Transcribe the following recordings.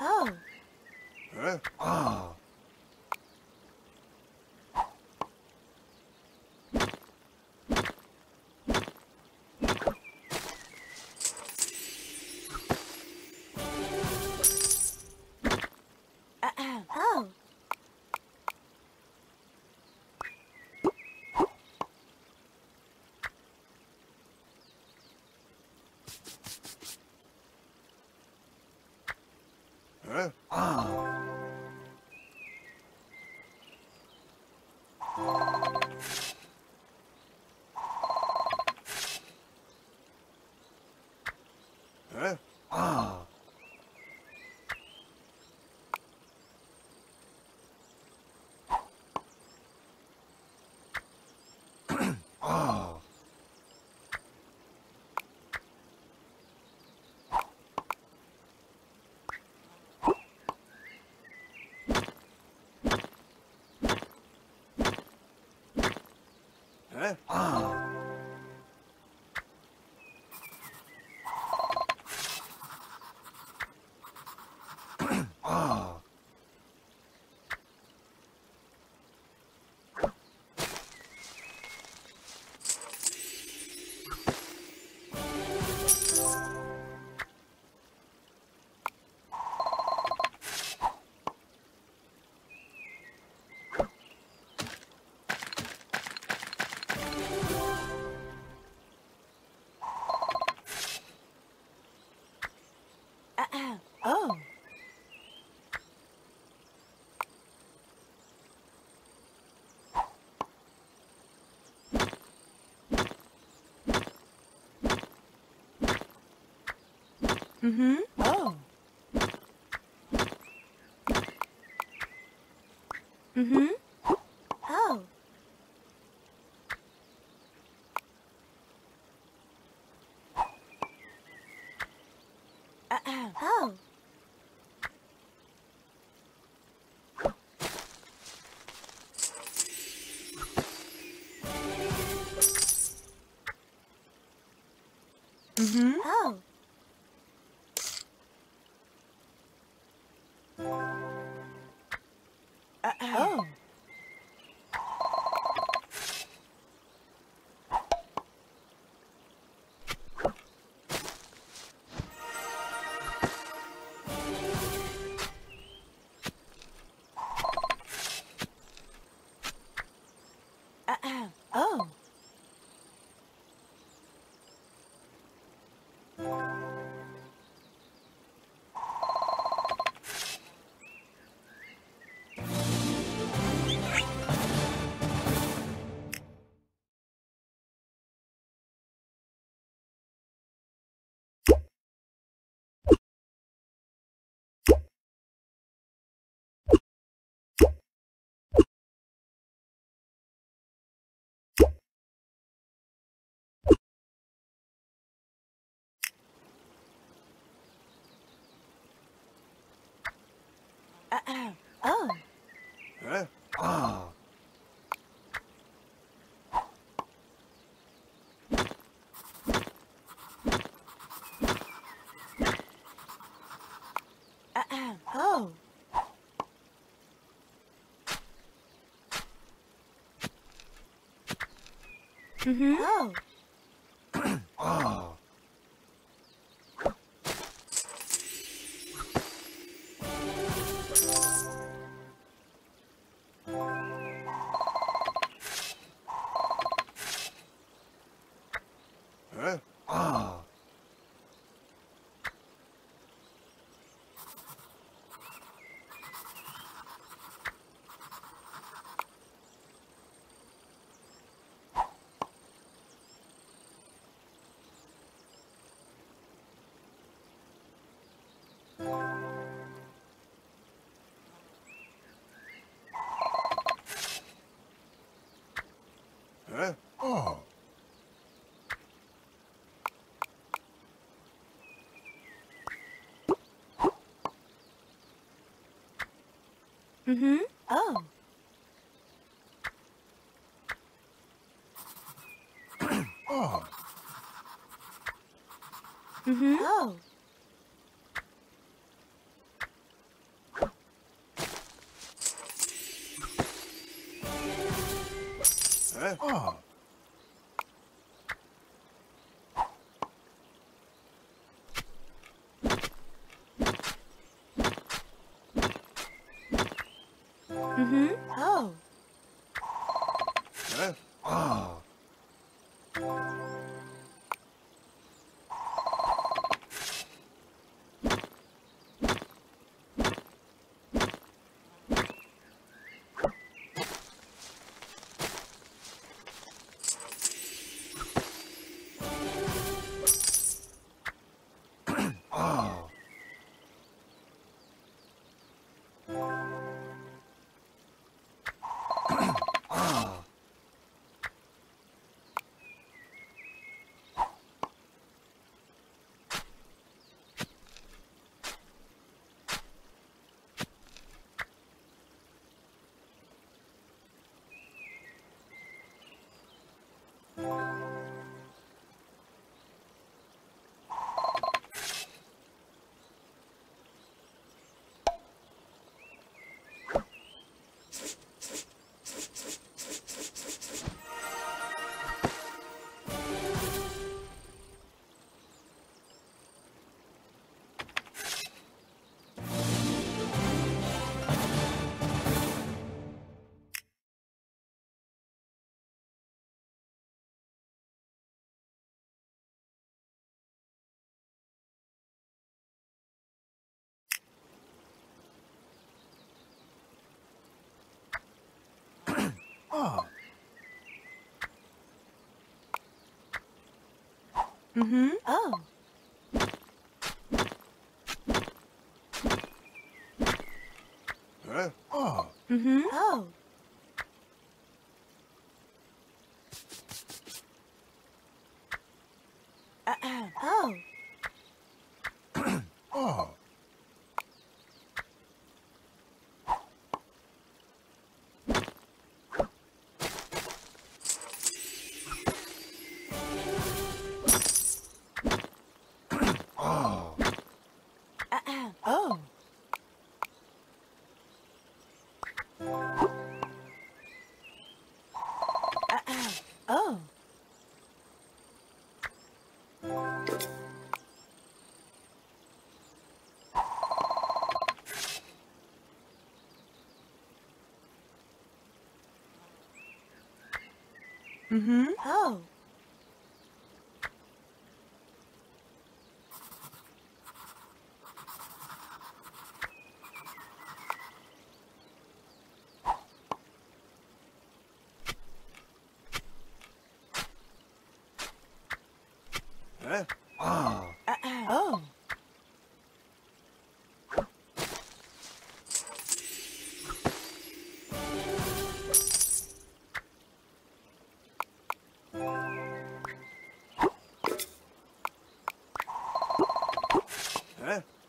Oh. Huh? Oh. Huh? Ah. ah. Huh? Ah. Mm-hmm. Oh. Mm-hmm. Oh. Oh. Mm-hmm. Oh. oh. Oh. Huh? Ah. Oh. Mm-hmm. Oh. Mm-hmm. Oh. oh. Mm-hmm. Oh. Huh? Oh. Oh. Mm-hmm. Oh. Oh. Mm-hmm. Oh. Mm-hmm. Oh.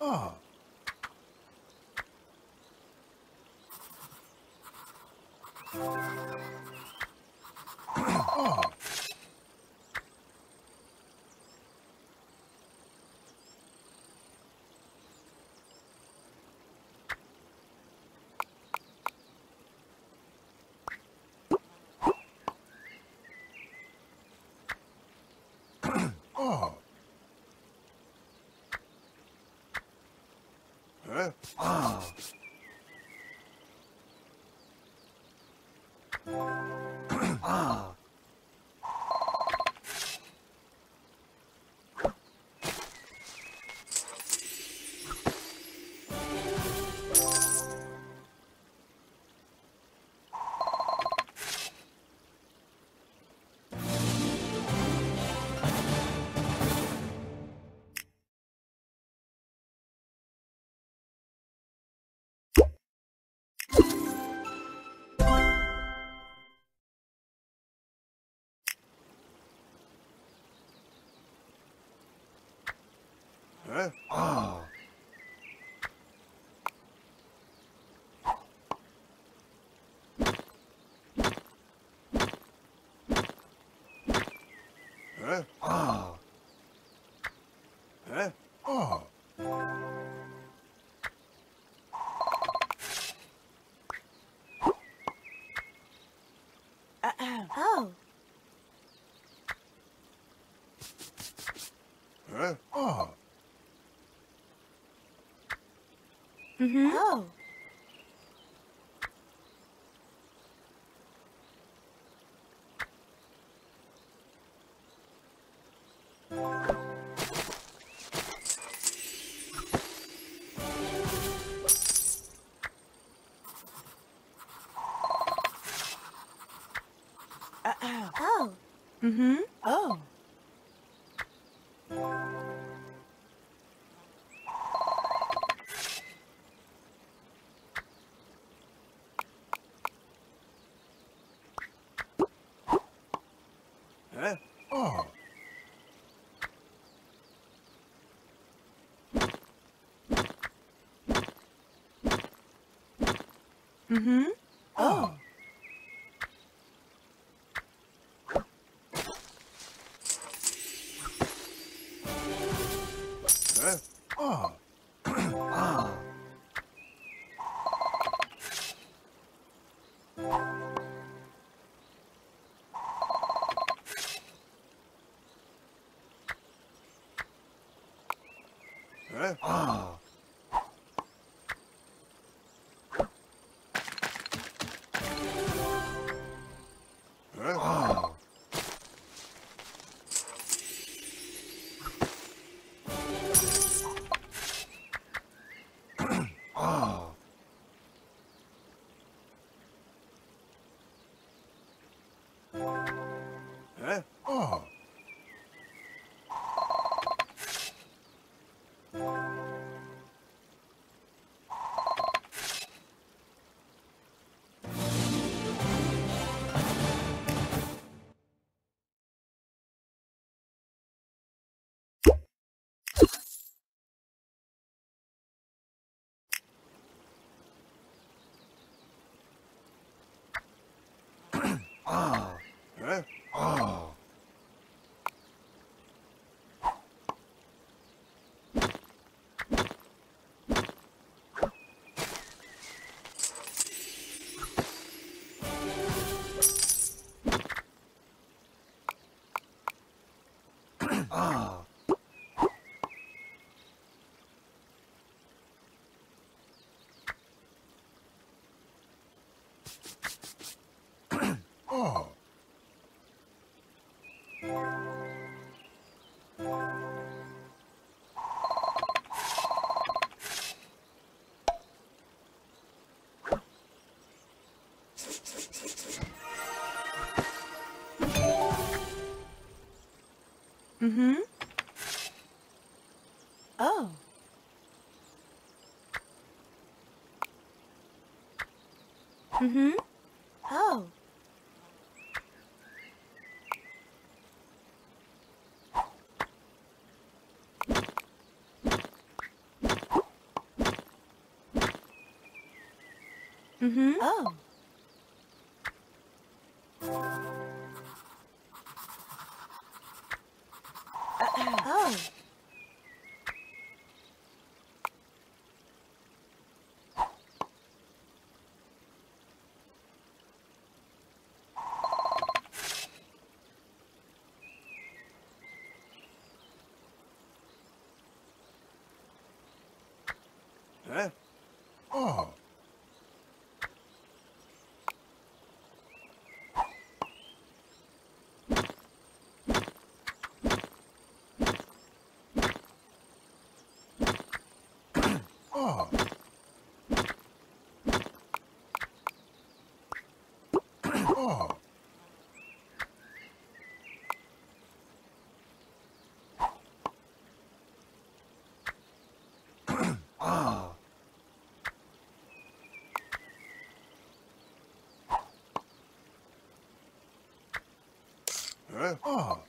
Oh. Oh. Huh? Oh. Huh? Oh. Mm-hmm. Oh. Mm-hmm. Oh. Huh? Oh. Ah. Mm-hmm. Oh. Mm-hmm. Oh. Mm-hmm. Oh. Huh? Oh. Oh. Oh. Ah. Huh? Oh.